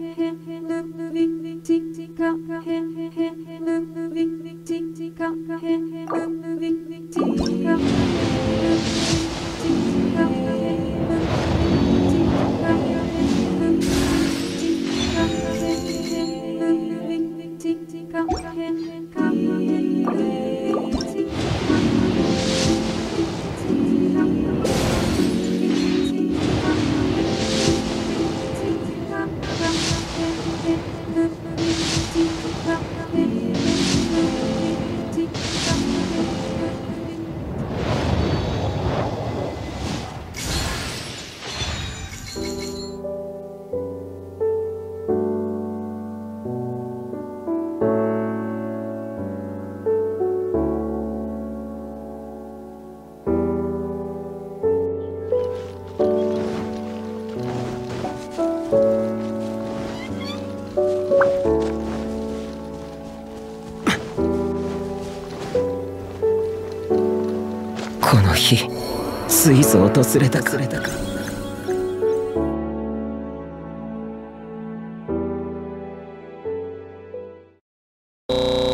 Tick tick この日水素を訪れたくれたか。you.